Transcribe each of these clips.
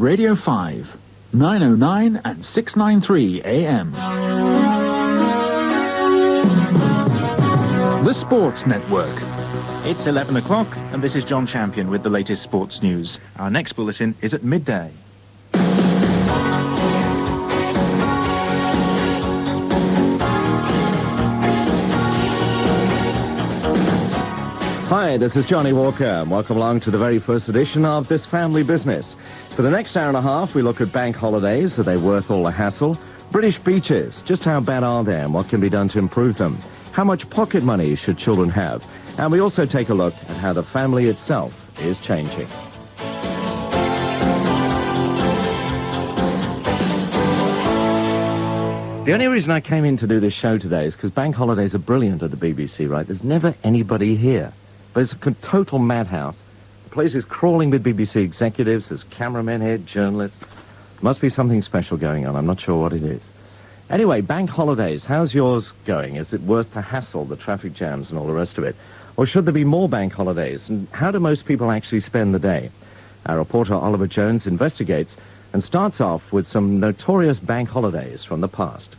BBC Radio 5, 909 and 693 AM. The Sports Network. It's 11 o'clock, and this is John Champion with the latest sports news. Our next bulletin is at midday. Hi, this is Johnnie Walker. Welcome along to the very first edition of This Family Business. For the next hour and a half, we look at bank holidays. Are they worth all the hassle? British beaches, just how bad are they and what can be done to improve them? How much pocket money should children have? And we also take a look at how the family itself is changing. The only reason I came in to do this show today is because bank holidays are brilliant at the BBC, right? There's never anybody here. But it's a total madhouse. The place is crawling with BBC executives, there's cameramen here, journalists. Must be something special going on. I'm not sure what it is. Anyway, bank holidays. How's yours going? Is it worth the hassle, the traffic jams and all the rest of it? Or should there be more bank holidays? And how do most people actually spend the day? Our reporter Oliver Jones investigates and starts off with some notorious bank holidays from the past.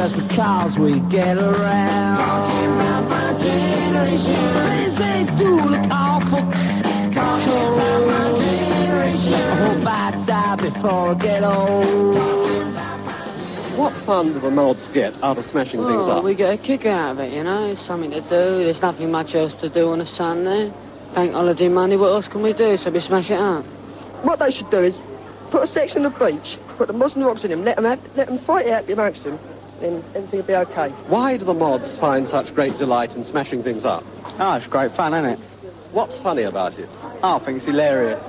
Just because we get around. Talking about my generation. Things they do look awful. Talking about my generation. I hope I die before I get old. What fun do the mods get out of smashing things Oh, up? we get a kick out of it, you know. It's something to do. There's nothing much else to do on a Sunday. Bank holiday money, what else can we do? So we smash it up. What they should do is put a section of the beach, put the Muslim rocks in them, let them have, let them fight it out amongst them, then everything will be okay. Why do the mods find such great delight in smashing things up? Oh, it's great fun, isn't it? What's funny about it? Oh, I think it's hilarious.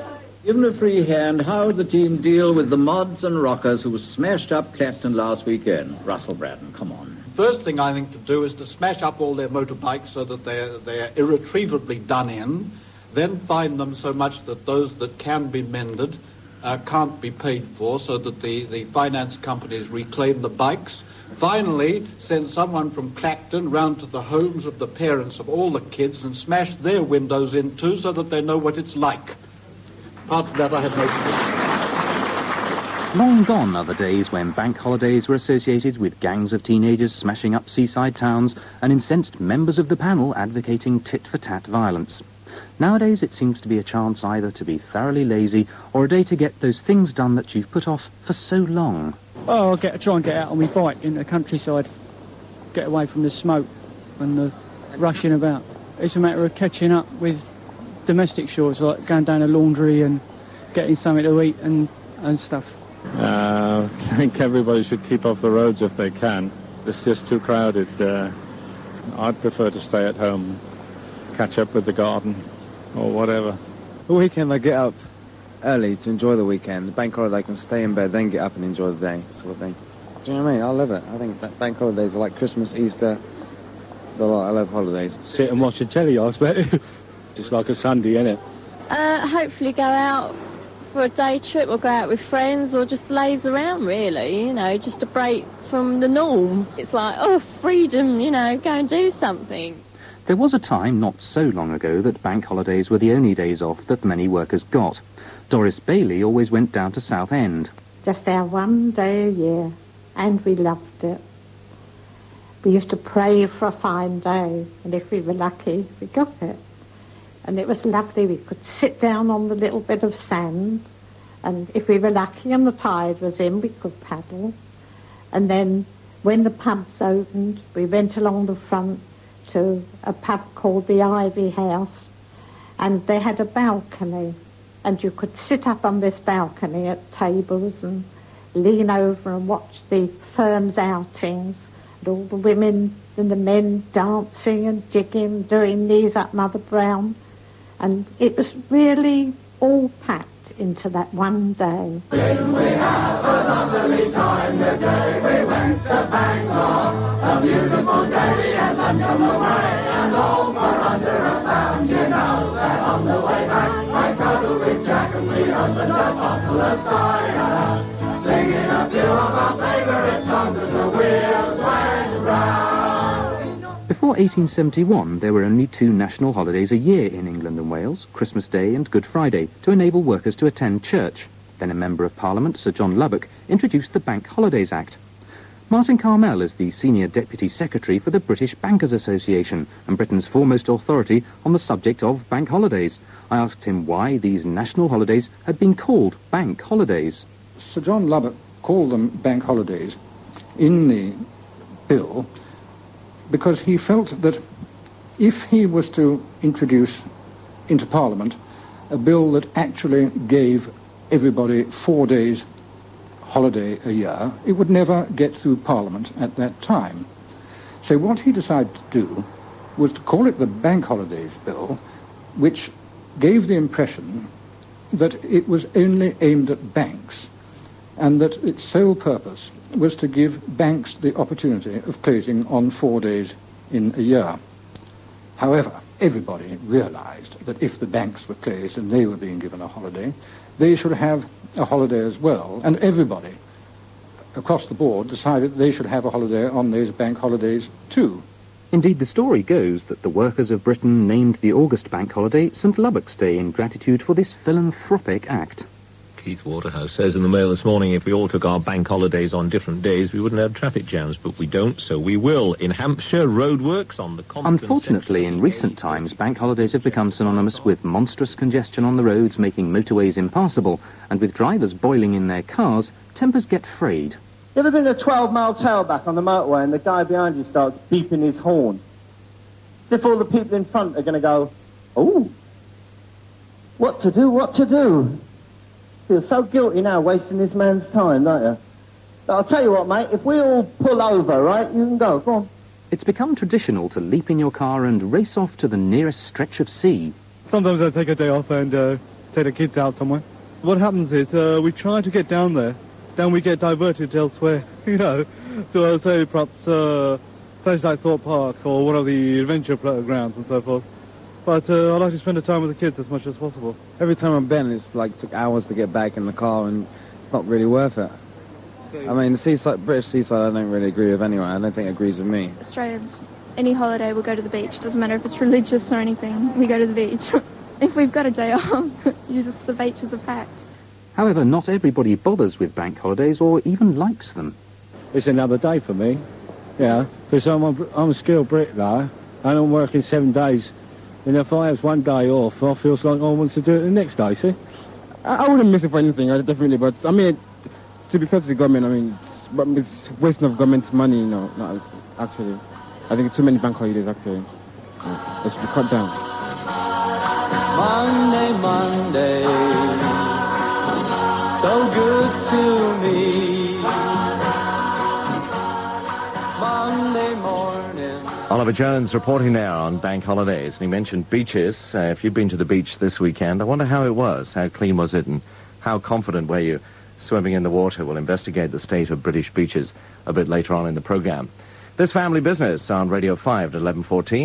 Given a free hand, how would the team deal with the mods and rockers who smashed up Clacton last weekend? Russell Braddon, come on. First thing I think to do is to smash up all their motorbikes so that they're, they're irretrievably done in, then find them so much that those that can be mended uh, can't be paid for so that the, the finance companies reclaim the bikes. Finally, send someone from Clacton round to the homes of the parents of all the kids and smash their windows in too so that they know what it's like. Apart from that, I have no Long gone are the days when bank holidays were associated with gangs of teenagers smashing up seaside towns and incensed members of the panel advocating tit-for-tat violence. Nowadays it seems to be a chance either to be thoroughly lazy or a day to get those things done that you've put off for so long. Oh, I'll get, try and get out on my bike into the countryside, get away from the smoke and the rushing about. It's a matter of catching up with domestic chores, like going down to laundry and getting something to eat and, and stuff. Uh, I think everybody should keep off the roads if they can. It's just too crowded. Uh, I'd prefer to stay at home, catch up with the garden, or whatever. The weekend I get up early to enjoy the weekend. The bank holiday I can stay in bed, then get up and enjoy the day, sort of thing. Do you know what I mean? I love it. I think that bank holidays are like Christmas, Easter. The lot. I love holidays. Sit and watch the telly, I suppose. Just like a Sunday, innit? Uh, hopefully go out for a day trip or go out with friends or just laze around really, you know, just a break from the norm. It's like, oh, freedom, you know, go and do something. There was a time not so long ago that bank holidays were the only days off that many workers got. Doris Bailey always went down to Southend. Just our one day a year, and we loved it. We used to pray for a fine day, and if we were lucky, we got it. And it was lovely. We could sit down on the little bit of sand, and if we were lucky and the tide was in, we could paddle. And then when the pubs opened, we went along the front to a pub called the Ivy House, and they had a balcony, and you could sit up on this balcony at tables and lean over and watch the firm's outings, and all the women and the men dancing and jigging, doing knees up Mother Brown, and it was really all packed into that one day. Didn't we have a lovely time the day we went to Bangor? A beautiful day, way, of the singing a few of our favorite songs as the wheels went round. Before 1871, there were only two national holidays a year in England and Wales, Christmas Day and Good Friday, to enable workers to attend church. Then a Member of Parliament, Sir John Lubbock, introduced the Bank Holidays Act, Martin Carmel is the Senior Deputy Secretary for the British Bankers Association and Britain's foremost authority on the subject of bank holidays. I asked him why these national holidays had been called bank holidays. Sir John Lubbock called them bank holidays in the bill because he felt that if he was to introduce into Parliament a bill that actually gave everybody four days holiday a year, it would never get through Parliament at that time. So what he decided to do was to call it the Bank Holidays Bill, which gave the impression that it was only aimed at banks and that its sole purpose was to give banks the opportunity of closing on four days in a year. However, everybody realized that if the banks were closed and they were being given a holiday, they should have a holiday as well, and everybody across the board decided they should have a holiday on those bank holidays too. Indeed, the story goes that the workers of Britain named the August bank holiday St. Lubbock's Day in gratitude for this philanthropic act. Keith Waterhouse says in the Mail this morning if we all took our bank holidays on different days, we wouldn't have traffic jams, but we don't, so we will. In Hampshire, roadworks on the Compton Unfortunately, in recent times, bank holidays have become synonymous with monstrous congestion on the roads, making motorways impassable, and with drivers boiling in their cars, tempers get frayed. You ever been a 12 mile tailback on the motorway and the guy behind you starts beeping his horn? As if all the people in front are going to go, oh, what to do, what to do? Feel so guilty now wasting this man's time, don't you? But I'll tell you what, mate, if we all pull over, right, you can go, go on. It's become traditional to leap in your car and race off to the nearest stretch of sea. Sometimes I take a day off and uh, take the kids out somewhere. What happens is uh, we try to get down there, then we get diverted elsewhere, you know. So I'll say perhaps uh, place like Thorpe Park or one of the adventure grounds and so forth. But uh, I like to spend the time with the kids as much as possible. Every time I've been, it's like took hours to get back in the car, and it's not really worth it. I mean, the seaside, British seaside, I don't really agree with anyway. I don't think it agrees with me. Australians, any holiday, we'll go to the beach. Doesn't matter if it's religious or anything. We go to the beach. if we've got a day off, usually the beach beaches are packed. However, not everybody bothers with bank holidays or even likes them. It's another day for me, yeah, because I'm a, I'm a skilled bricklayer. I don't work in seven days. And if I have one day off, I feel like I want to do it the next day, see? I, I wouldn't miss it for anything, I definitely, but I mean, to be fair to the government, I mean, it's, it's wasting of government's money, you know, no, it's actually. I think too many bank holidays, actually. Yeah, it should be cut down. Monday, Monday, so good to Oliver Jones reporting now on bank holidays, and he mentioned beaches. Uh, if you've been to the beach this weekend, I wonder how it was. How clean was it, and how confident were you swimming in the water? We'll investigate the state of British beaches a bit later on in the program. This family business on Radio 5 at 1114.